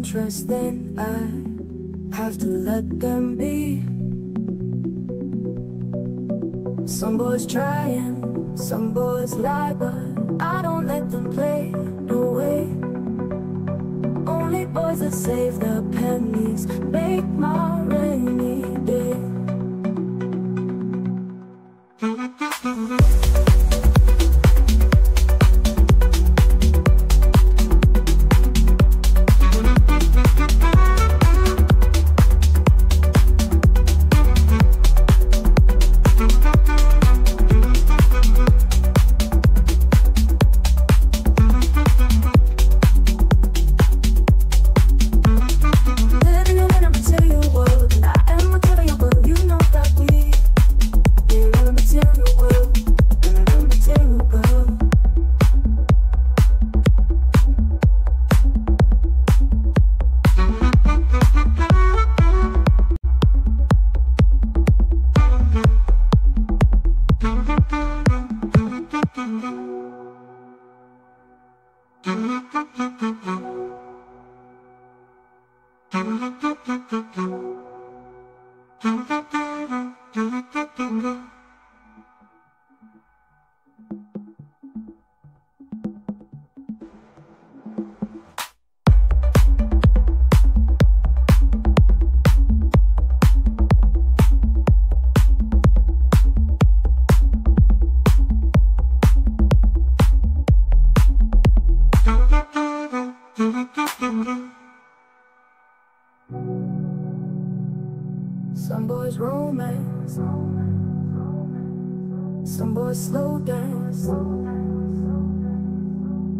interest, then I have to let them be. Some boys trying, some boys lie, but I don't let them play. No way. Only boys that save their pennies make my rainy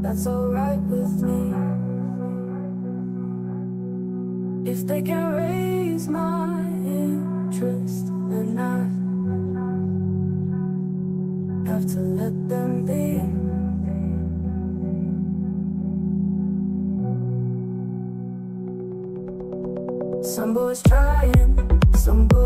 that's alright with me. If they can raise my interest, enough, I have to let them be. Some boys trying, some boys.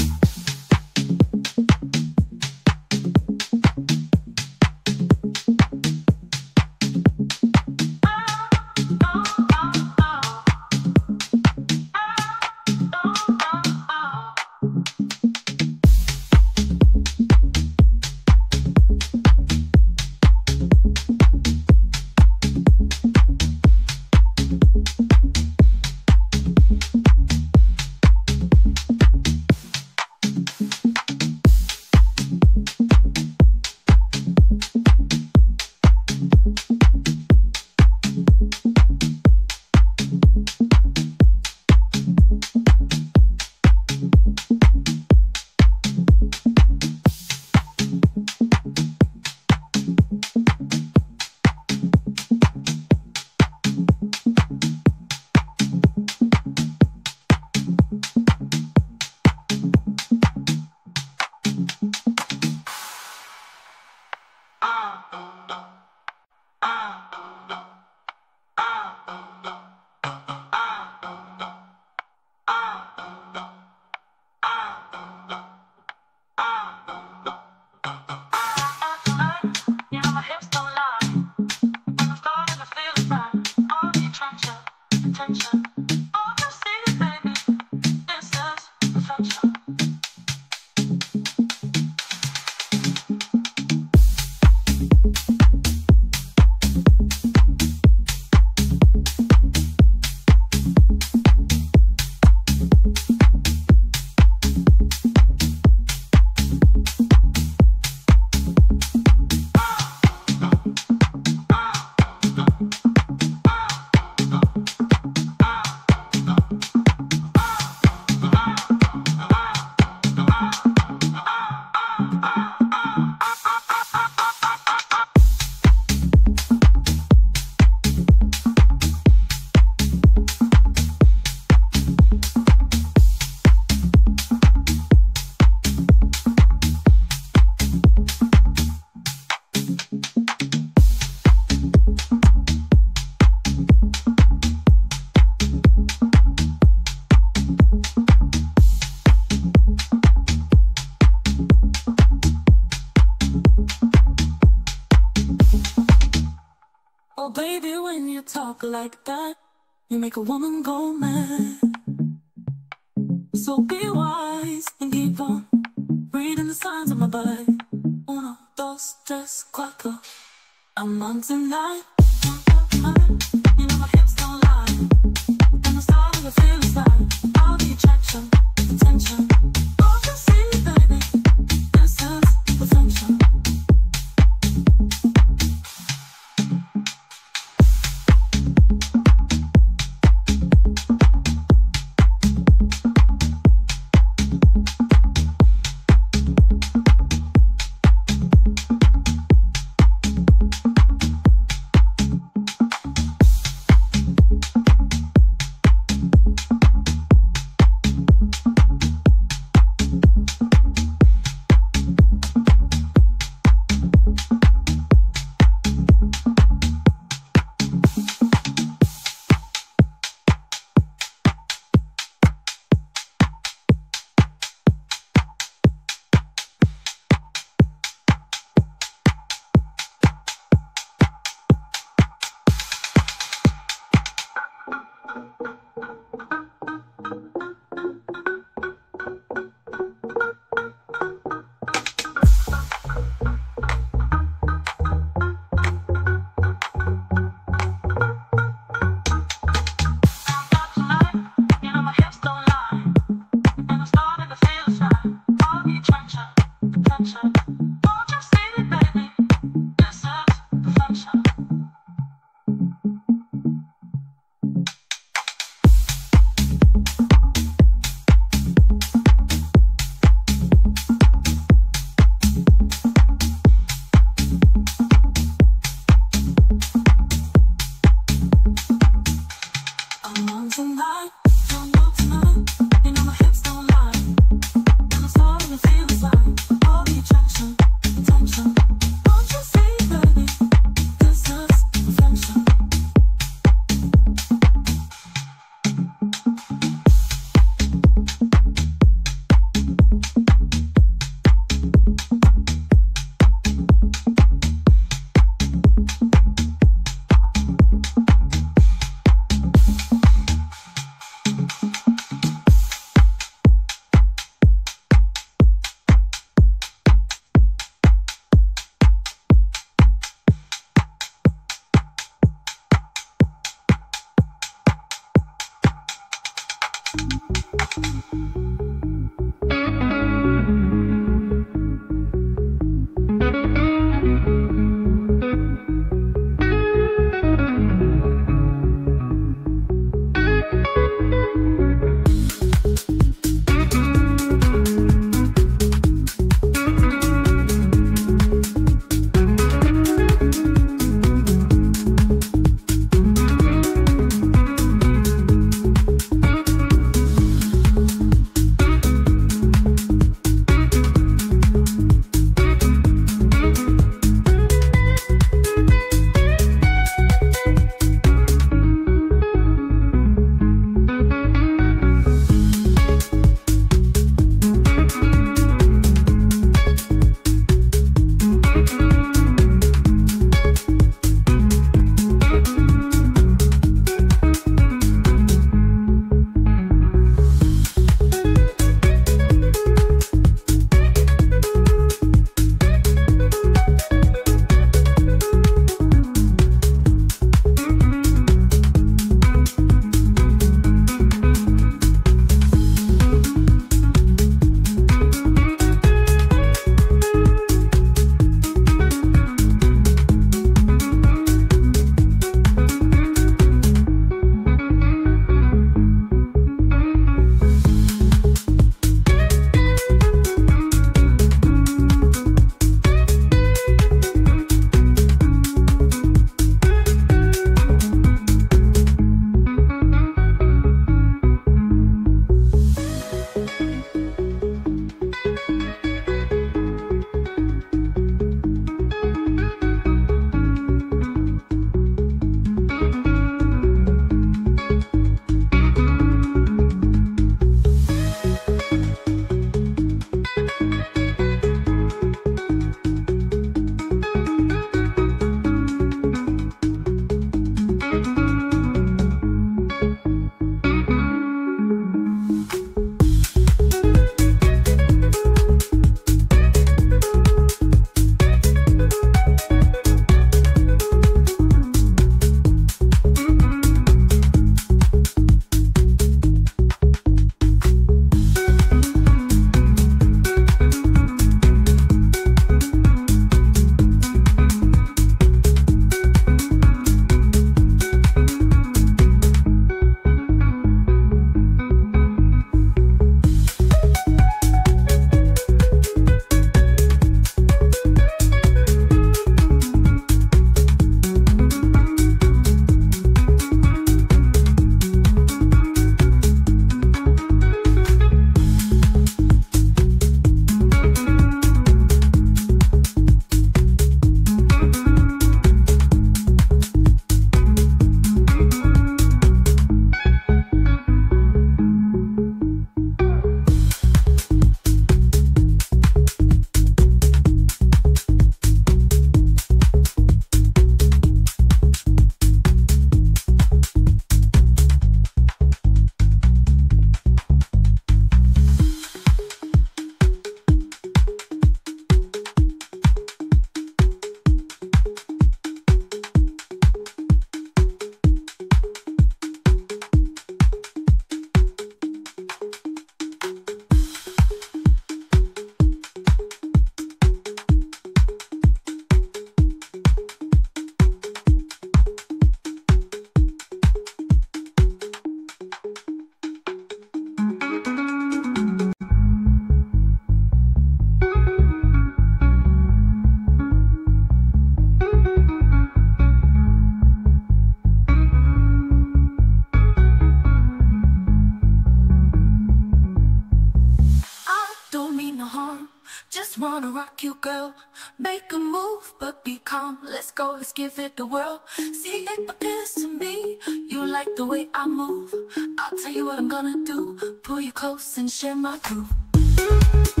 It the world. See, it appears to me you like the way I move. I'll tell you what I'm gonna do. Pull you close and share my groove.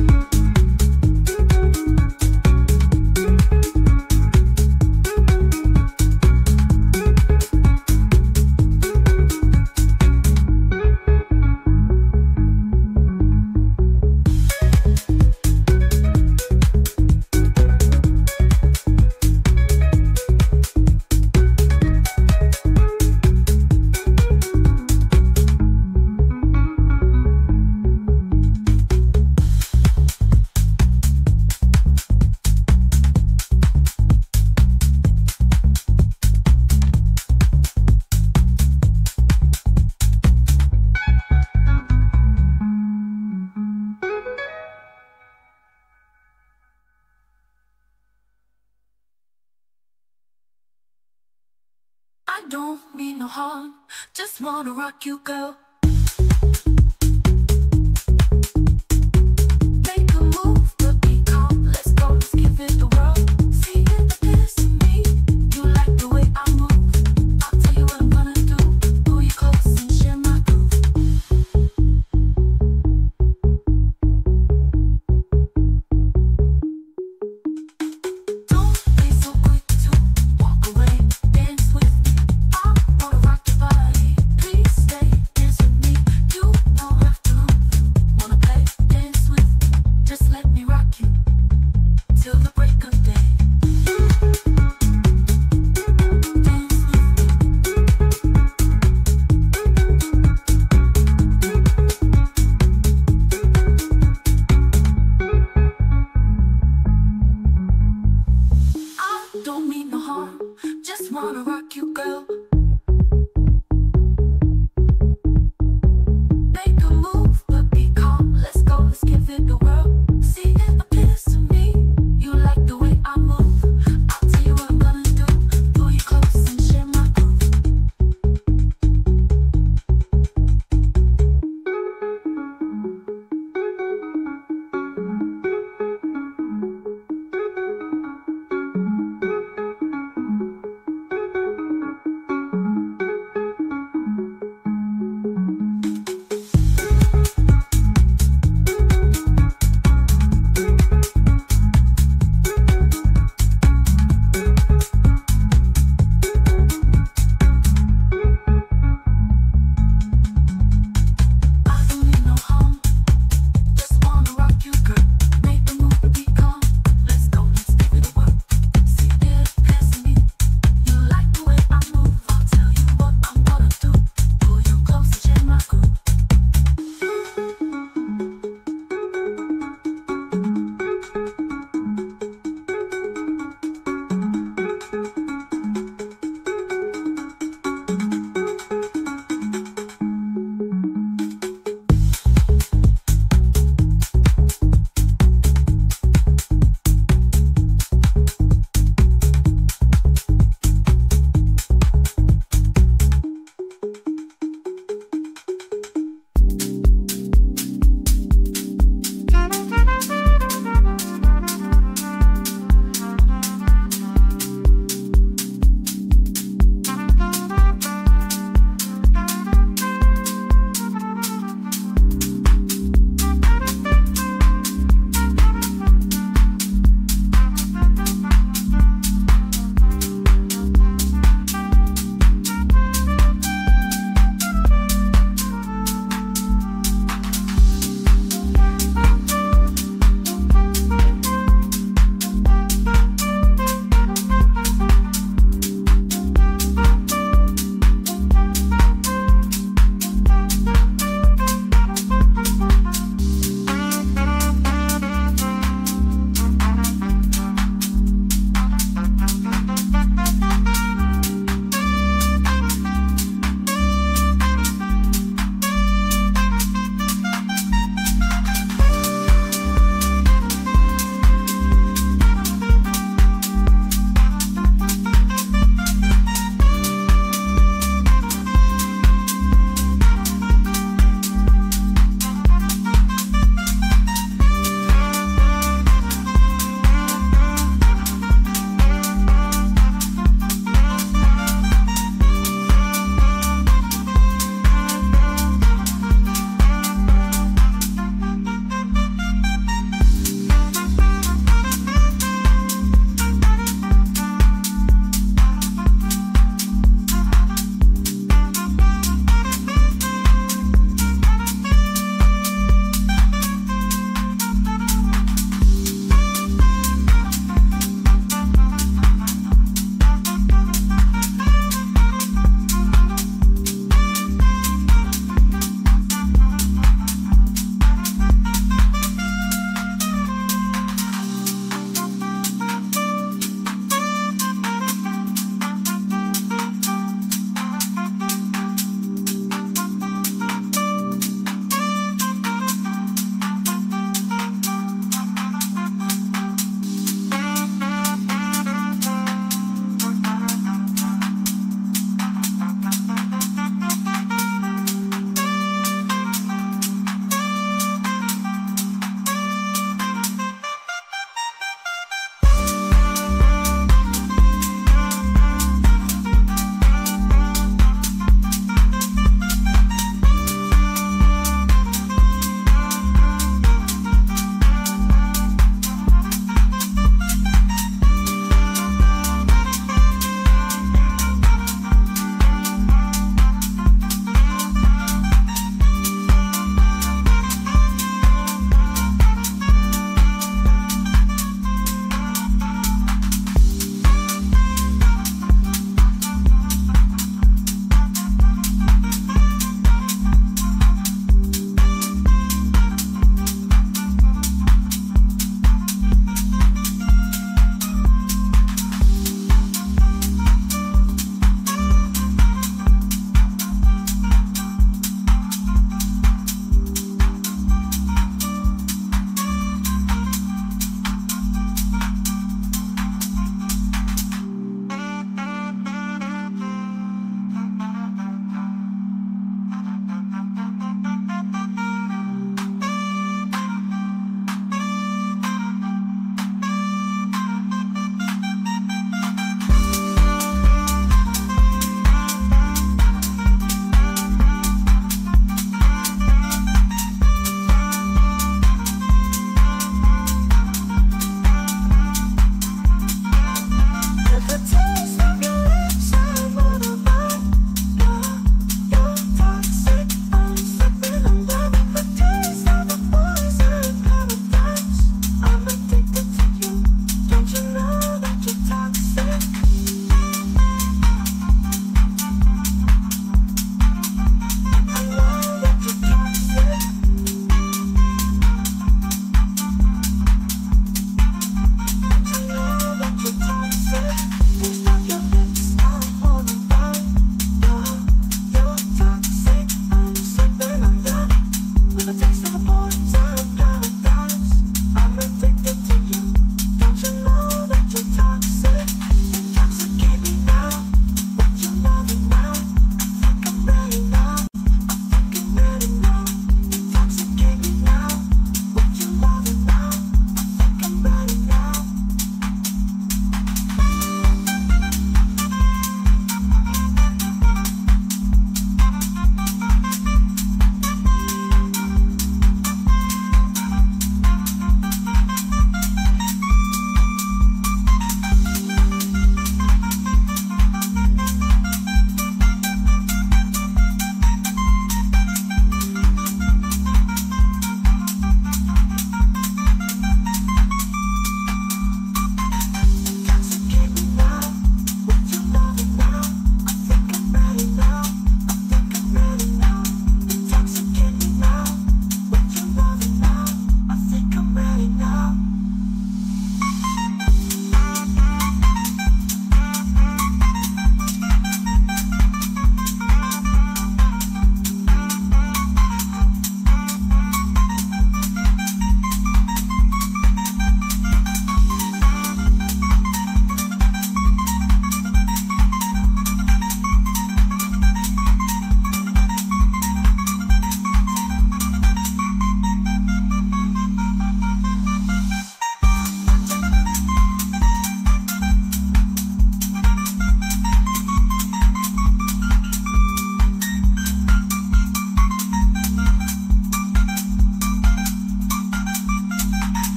Wanna rock you, girl. Just wanna rock you, girl.